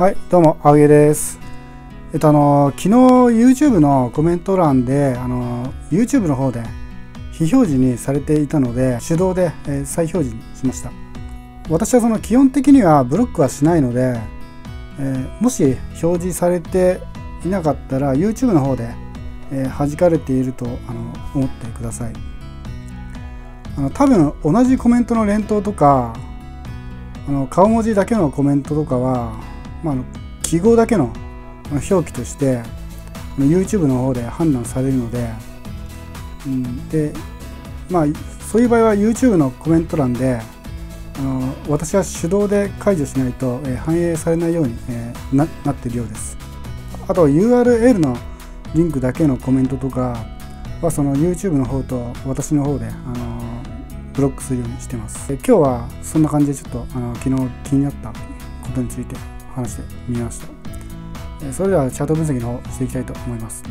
はい、どうも、青毛です。えっと、あの、昨日 YouTube のコメント欄で、あの、YouTube の方で非表示にされていたので、手動で、えー再表示にしました。私はその基本的にはブロックはしないので、えーもし表示されていなかったら YouTube の方で、えー弾かれているとあの思ってください。あの多分同じコメントの連投とかあの顔文字だけのコメントとかは、まあ、記号だけの表記として YouTube の方で判断されるので,、うん、でまあそういう場合は YouTube のコメント欄であの私は手動で解除しないと、えー反映されないように、えーななっているようですあと URL のリンクだけのコメントとかはその YouTube の方と私の方で、あのブロックするようにしてます。今日はそんな感じでちょっとあの昨日気になったことについて話してみました。それではチャート分析の方していきたいと思います。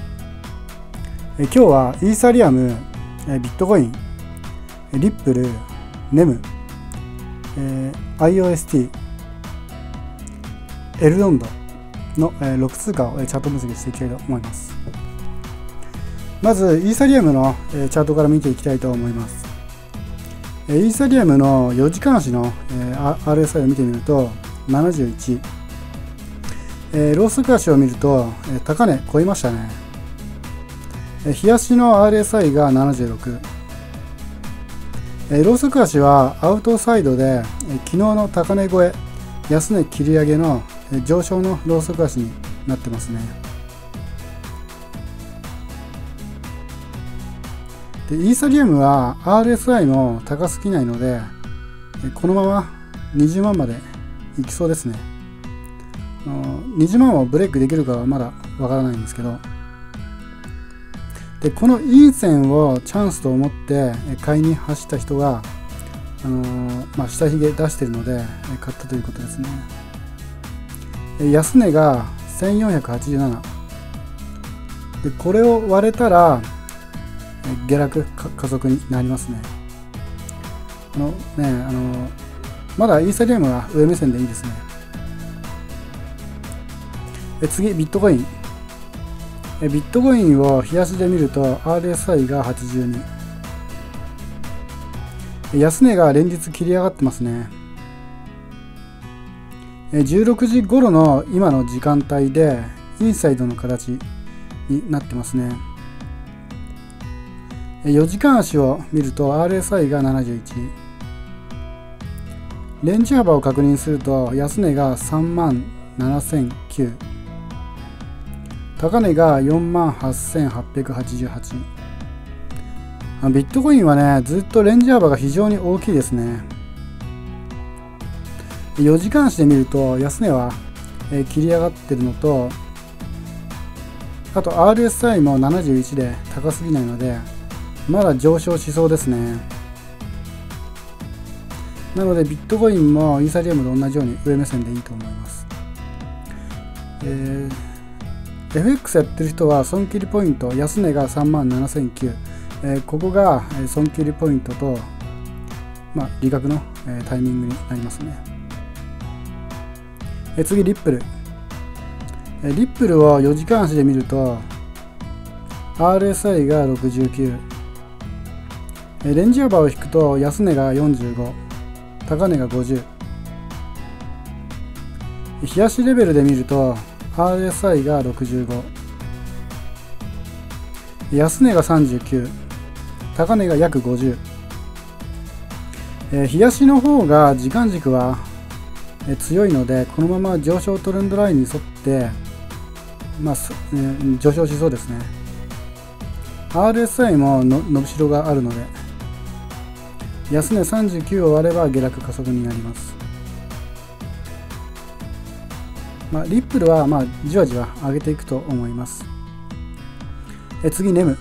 今日はイーサリアム、えビットコイン、えリップル、ネム、えー IOST、エルドンドの、6通貨をチャート分析していきたいと思います。まず、イーサリアムの、えーチャートから見ていきたいと思います。えーイーサリアムの4時間足の、RSI を見てみると71、えーローソク足を見ると、えー高値超えましたね。えー日足の RSI が76、えーローソク足はアウトサイドで、えー昨日の高値超え、安値切り上げの、えー上昇のローソク足になってますね。でイーサリアムは RSI も高すぎないのでこのまま20万までいきそうですねの20万をブレイクできるかはまだわからないんですけどでこの陰線をチャンスと思って買いに走った人が、あのーまあ、下髭出してるので買ったということですね安値が1487でこれを割れたら下落加速になりますね。あのねあのまだイーサリアムは上目線でいいですね。え次、ビットコイン。えビットコインを冷やしで見ると RSI が82。安値が連日切り上がってますね。16時頃の今の時間帯でインサイドの形になってますね。4時間足を見ると RSI が71レンジ幅を確認すると安値が3万7009高値が4万8888あビットコインはねずっとレンジ幅が非常に大きいですね4時間足で見ると安値は、えー切り上がってるのとあと RSI も71で高すぎないのでまだ上昇しそうですね。なのでビットコインもイーサリアムと同じように上目線でいいと思います。えー FX やってる人は損切りポイント、安値が3万7009、えーここが損切りポイントと、まあ、利確の、えータイミングになりますね。えー次、リップル。えーリップルを4時間足で見ると、RSI が69、えーレンジ幅を引くと安値が45高値が50冷やしレベルで見ると RSI が65安値が39高値が約50、えー冷やしの方が時間軸は、え強いのでこのまま上昇トレンドラインに沿って、まあえー上昇しそうですね。RSI もの伸びしろがあるので安値39を割れば下落加速になります。まあ、リップルはまあじわじわ上げていくと思います。え次、ネム。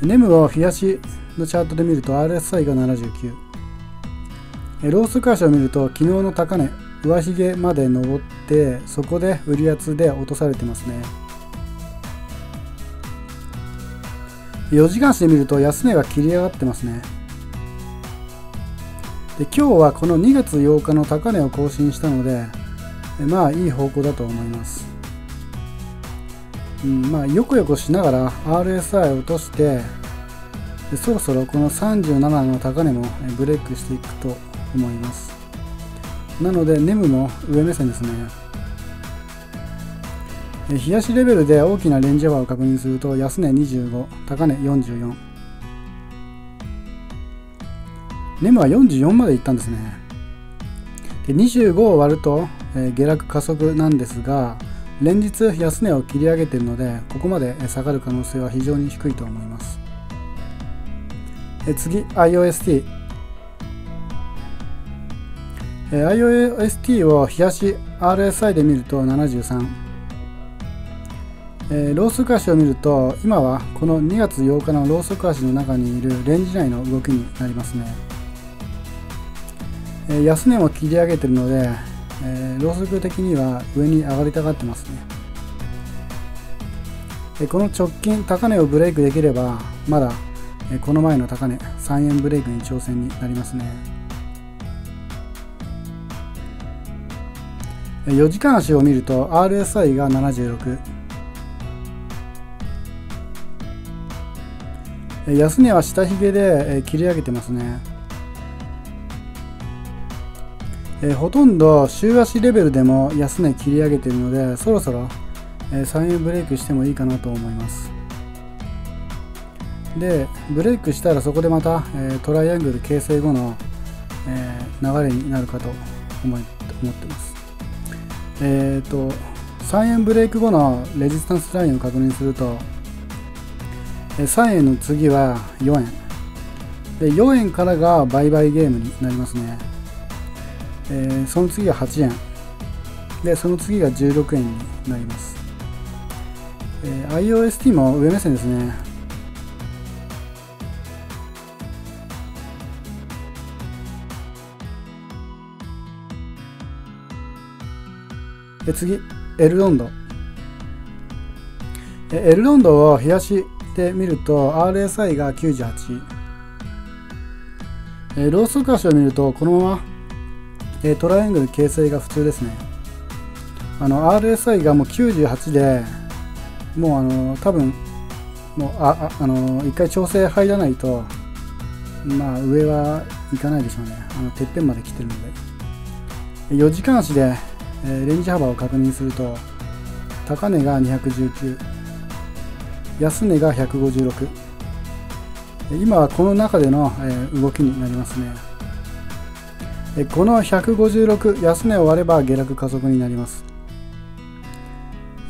ネムを冷やしのチャートで見ると RSI が79。えローソク足を見ると昨日の高値、上髭まで登ってそこで売り圧で落とされてますね。4時間足で見ると安値が切り上がってますね。で今日はこの2月8日の高値を更新したので、まあいい方向だと思います、うんまあ、よこよこしながら RSI を落としてそろそろこの37の高値もブレイクしていくと思います。なのでネムも上目線ですね。冷やしレベルで大きなレンジ幅を確認すると安値25高値44ネムは44までいったんですね。で25を割ると、えー、下落加速なんですが連日安値を切り上げているのでここまで下がる可能性は非常に低いと思います。え次 IOST え IOST を冷やし RSI で見ると73えー、ローソク足を見ると今はこの2月8日のローソク足の中にいるレンジ内の動きになりますね、え、安値も切り上げてるので、えー、ローソク的には上に上がりたがってますね、えこの直近高値をブレイクできればまだ、えこの前の高値3円ブレイクに挑戦になりますね。4時間足を見ると RSI が76安値は下髭で切り上げてますね、えほとんど週足レベルでも安値切り上げているのでそろそろえ3円ブレイクしてもいいかなと思います。でブレイクしたらそこでまたえトライアングル形成後のえ流れになるかと思い思ってます。えっ、と3円ブレイク後のレジスタンスラインを確認すると3円の次は4円。で4円からが売買ゲームになりますね、えー、その次が8円。でその次が16円になります、えー、IOST も上目線ですね。で次 L ロンド L ロンドを冷やしで見ると RSI が98、えー、ローソク足を見るとこのまま、えー、トライアングル形成が普通ですね。あの RSI がもう98でもうあの多分もうああの一回調整入らないとまあ上はいかないでしょうね。あのてっぺんまで来てるので。4時間足で、えー、レンジ幅を確認すると高値が219安値が156今はこの中での動きになりますね。この156安値を割れば下落加速になります。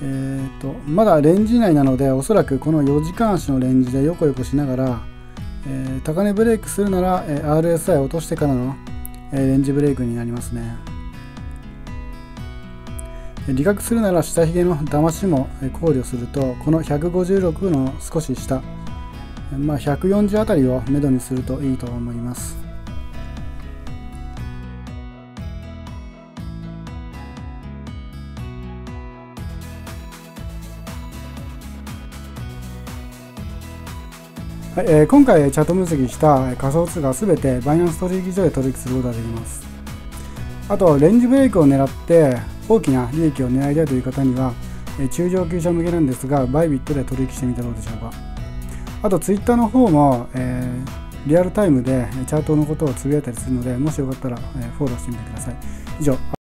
えーと、まだレンジ内なのでおそらくこの4時間足のレンジで横横しながら、えー、高値ブレイクするなら、え RSI 落としてからの、えレンジブレイクになりますね。利確するなら下髭の騙しも考慮するとこの156の少し下、まあ、140あたりをめどにするといいと思います。はいえー、今回チャット分析した仮想通貨すべてバイナンス取引所で取引することができますあとレンジブレイクを狙って大きな利益を狙いたいという方には、え中上級者向けなんですが、バイビットで取引してみたらどうでしょうか。あと、ツイッターの方も、えー、リアルタイムでチャートのことをつぶやいたりするので、もしよかったら、えフォローしてみてください。以上